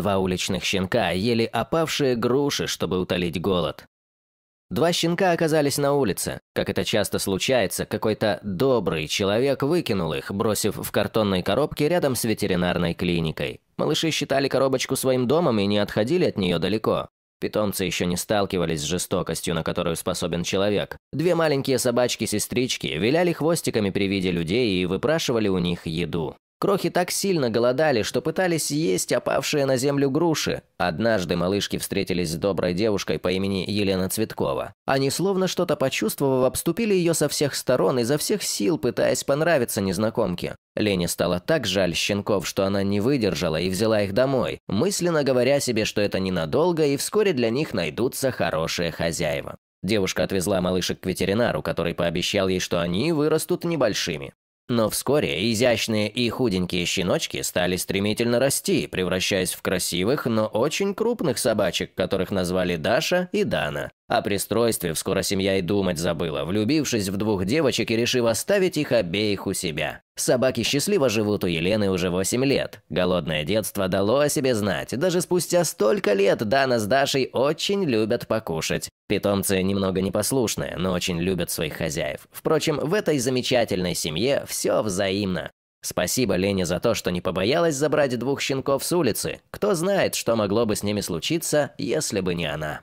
Два уличных щенка ели опавшие груши, чтобы утолить голод. Два щенка оказались на улице. Как это часто случается, какой-то добрый человек выкинул их, бросив в картонной коробке рядом с ветеринарной клиникой. Малыши считали коробочку своим домом и не отходили от нее далеко. Питомцы еще не сталкивались с жестокостью, на которую способен человек. Две маленькие собачки-сестрички виляли хвостиками при виде людей и выпрашивали у них еду. Крохи так сильно голодали, что пытались есть опавшие на землю груши. Однажды малышки встретились с доброй девушкой по имени Елена Цветкова. Они, словно что-то почувствовав, обступили ее со всех сторон, изо всех сил пытаясь понравиться незнакомке. Лене стало так жаль щенков, что она не выдержала и взяла их домой, мысленно говоря себе, что это ненадолго и вскоре для них найдутся хорошие хозяева. Девушка отвезла малышек к ветеринару, который пообещал ей, что они вырастут небольшими. Но вскоре изящные и худенькие щеночки стали стремительно расти, превращаясь в красивых, но очень крупных собачек, которых назвали Даша и Дана. О пристройстве вскоро семья и думать забыла, влюбившись в двух девочек и решив оставить их обеих у себя. Собаки счастливо живут у Елены уже 8 лет. Голодное детство дало о себе знать. Даже спустя столько лет Дана с Дашей очень любят покушать. Питомцы немного непослушные, но очень любят своих хозяев. Впрочем, в этой замечательной семье все взаимно. Спасибо Лене за то, что не побоялась забрать двух щенков с улицы. Кто знает, что могло бы с ними случиться, если бы не она.